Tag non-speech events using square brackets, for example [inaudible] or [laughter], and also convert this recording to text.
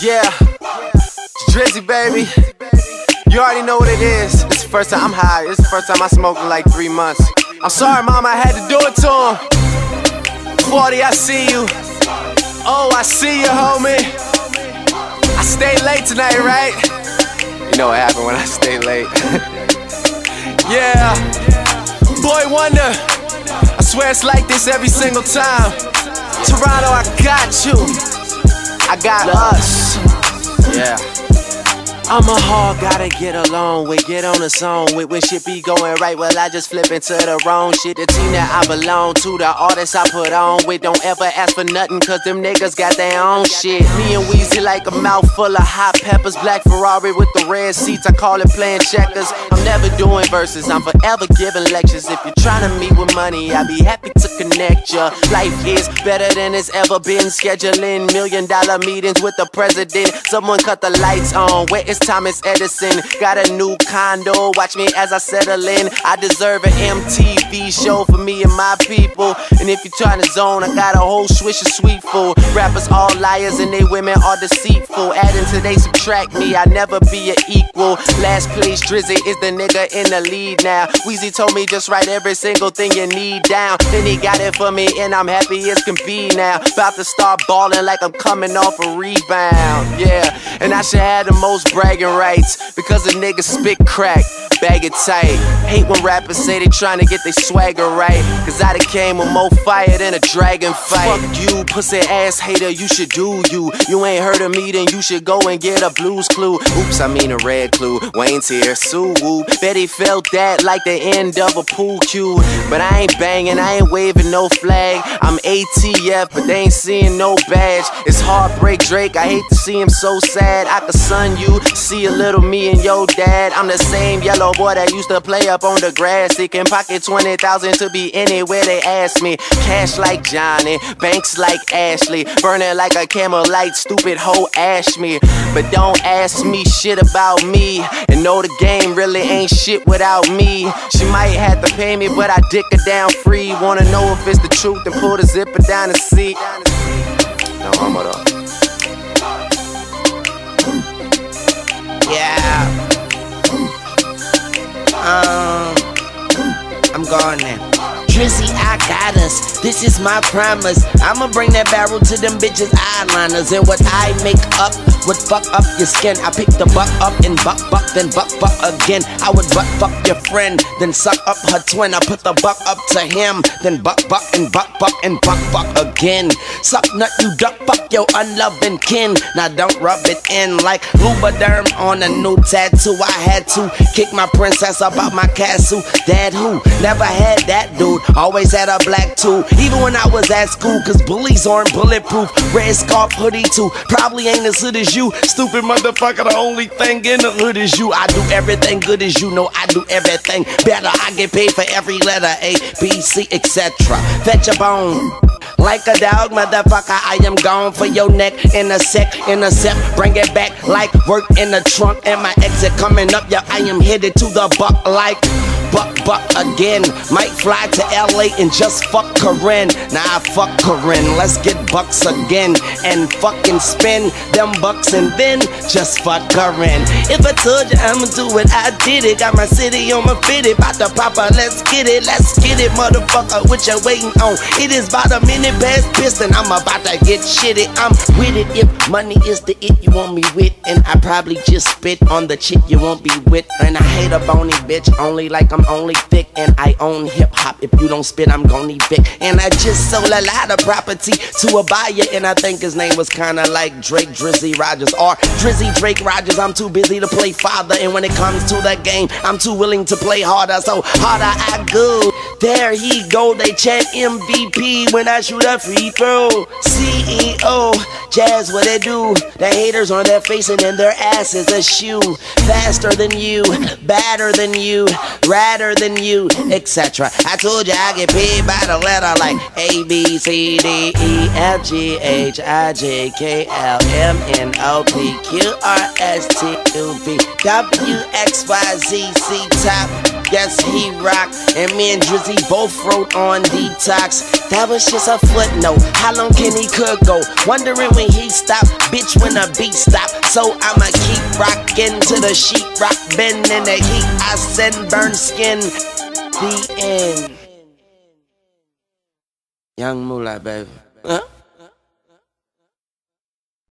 Yeah, Drizzy, baby. You already know what it is. It's the first time I'm high. It's the first time I smoked in like three months. I'm sorry, mom, I had to do it to him. 40, I see you. Oh, I see you, homie. I stayed late tonight, right? You know what happened when I [laughs] stay late. [laughs] yeah. Boy Wonder. I swear it's like this every single time. Toronto, I got you. Got us. Yeah. I'm a hog, gotta get along with, get on the song with. When shit be going right, well, I just flip into the wrong shit. The team that I belong to, the artists I put on with. Don't ever ask for nothing, cause them niggas got their own shit. Me and Weezy like a mouthful of hot peppers. Black Ferrari with the red seats, I call it playing checkers. I'm never doing verses, I'm forever giving lectures. If you're trying to meet with money, I'll be happy to connect ya. Life is better than it's ever been. Scheduling million dollar meetings with the president. Someone cut the lights on. Where is Thomas Edison? Got a new condo. Watch me as I settle in. I deserve an MTV show for me and my people. And if you're trying to zone, I got a whole swish of sweet food. Rappers all liars and they women are deceitful. Adding to they subtract me. I never be an equal. Last place Drizzy is the nigga in the lead now. Weezy told me just write every single thing you need down. Then he got it for me and I'm happy as can be now. About to start balling like I'm coming off a rebound. Yeah, and I should have the most bragging rights because the niggas spit crack. Bag it tight. Hate when rappers say they trying to get their swagger right. Cause I done came with more fire than a dragon fight. Fuck you, pussy ass hater, you should do you. You ain't heard of me, then you should go and get a blues clue. Oops, I mean a red clue. Wayne's here, Sue woo. Betty felt that like the end of a pool cue. But I ain't banging, I ain't waving no flag. I'm ATF, but they ain't seeing no badge. It's heartbreak Drake, I hate to see him so sad. I could son you, see a little me and your dad. I'm the same yellow boy that used to play up on the grass. He can pocket 20,000 to be anywhere they ask me. Cash like Johnny, banks like Ashley. Burning like a camel light, stupid hoe ash me. But don't ask me shit about me. And know the game really ain't shit without me. She might have to pay me, but I dick her down free. Wanna know if it's the truth, then pull the zipper down the seat. No homo though. Yeah. Um, I'm gone now. Drizzy, I got us. This is my promise. I'ma bring that barrel to them bitches eyeliners. And what I make up would fuck up your skin. I pick the buck up and buck buck, then buck buck again. I would buck fuck your friend, then suck up her twin. I put the buck up to him, then buck buck and buck buck and buck buck again. Suck nut, you duck fuck your unloving kin. Now don't rub it in like Lubriderm on a new tattoo. I had to kick my princess up out my castle. Dad who never had that dude. Always had a black too. Even when I was at school, cause bullies aren't bulletproof. Red scarf hoodie too. Probably ain't as hood as you. Stupid motherfucker, the only thing in the hood is you. I do everything good as you know. I do everything better. I get paid for every letter A, B, C, etc. Fetch a bone. Like a dog, motherfucker, I am gone for your neck in a sec, in a sec. Bring it back like work in the trunk, and my exit coming up. Yeah, I am headed to the buck like buck buck again. Might fly to LA and just fuck Karrine. Nah, fuck Karrine. Let's get bucks again and fucking spend them bucks and then just fuck Karrine. If I told you I'ma do it, I did it. Got my city on my fitted, bout to pop up. Let's get it, let's get it, motherfucker. What you waiting on? It is about a minute past piston. I'm about to get shitty. I'm with it. If money is the it you want me with, and I probably just spit on the chick you won't be with. And I hate a bony bitch only like I'm only thick, and I own hip hop. If you don't spit, I'm gonna evict. And I just sold a lot of property to a buyer, and I think his name was kinda like Drake Drizzy Rogers or Drizzy Drake Rogers. I'm too busy to play father, and when it comes to the game, I'm too willing to play harder. So harder I go. There he go, they chant MVP when I shoot a free throw. CEO, Jazz, what they do? The haters on their face and in their ass is a shoe. Faster than you, badder than you, radder than you, etc. I told you I get paid by the letter like A, B, C, D, E, F, G, H, I, J, K, L, M, N, O, P, Q, R, S, T, U, V, W, X, Y, Z, C, top. Yes, he rock. And me and Drizzy both wrote on Detox. That was just a footnote. How long can he could go? Wondering when he stop, bitch, when the beat stop. So I'ma keep rocking to the sheet rock, bend in the heat. I send burn skin. The end. Young Mula, baby. Huh?